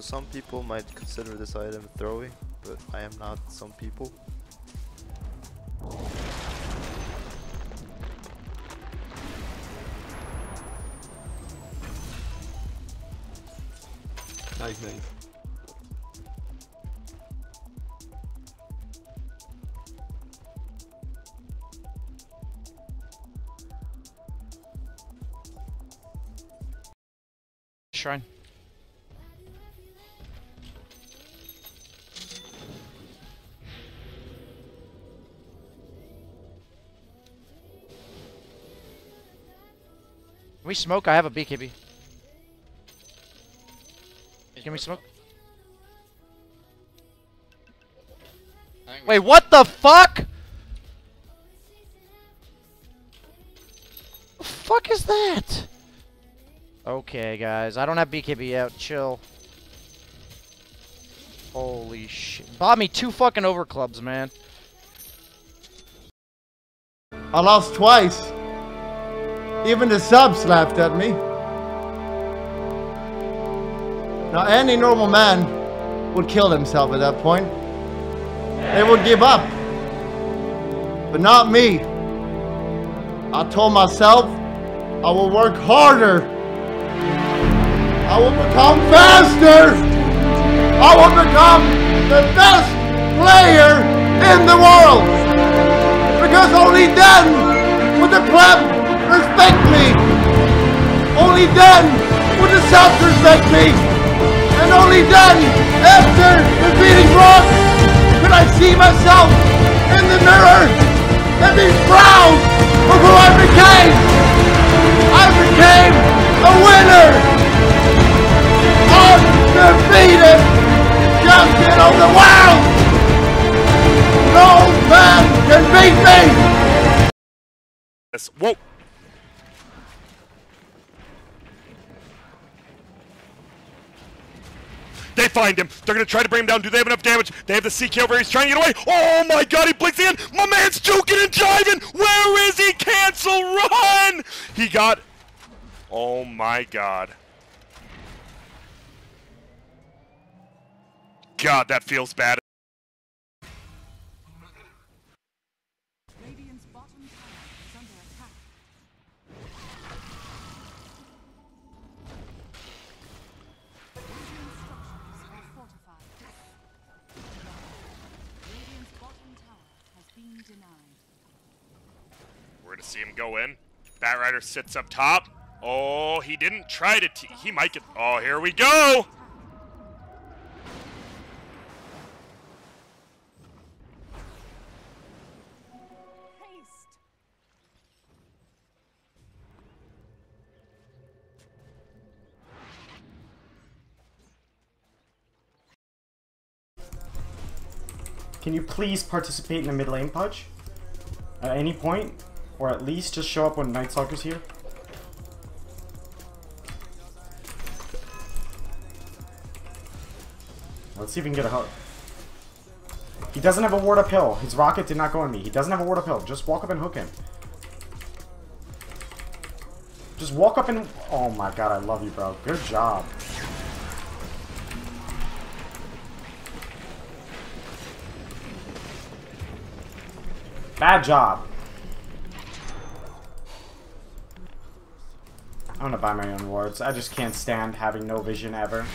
some people might consider this item throwing, but I am not some people. Nice, nice. Shrine. Can we smoke? I have a BKB. Can we smoke? Wait, what the fuck? The fuck is that? Okay, guys. I don't have BKB out. Chill. Holy shit. Bought me two fucking overclubs, man. I lost twice. Even the subs laughed at me. Now, any normal man would kill himself at that point. They would give up. But not me. I told myself I will work harder. I will become faster. I will become the best player in the world. Because only then would the pleb respect me. Only then would the subs respect me. And only then, after defeating Brock, could I see myself in the mirror and be proud of who I became. I became a winner. Undefeated champion of the world. No man can beat me. Whoa. Find him. They're gonna try to bring him down. Do they have enough damage? They have the CK over. He's trying to get away. Oh my god, he blinks in. My man's juking and jiving. Where is he? Cancel run. He got. Oh my god. God, that feels bad. Radiant's bottom tower Gonna see him go in. Batrider sits up top. Oh, he didn't try to. He might get. Oh, here we go. Can you please participate in the mid lane pudge? At any point? Or at least just show up when Night Stalker's here? Let's see if we can get a hook. He doesn't have a ward uphill. His rocket did not go on me. He doesn't have a ward uphill. Just walk up and hook him. Just walk up and... Oh my god, I love you, bro. Good job. Bad job. I'm gonna buy my own wards. I just can't stand having no vision ever.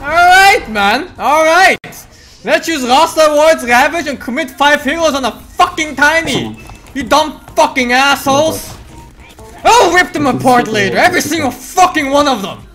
Alright, man. Alright. Let's use Rasta Ward's Ravage and commit 5 heroes on a fucking tiny. You dumb fucking assholes. I'll rip them apart later. Every single fucking one of them.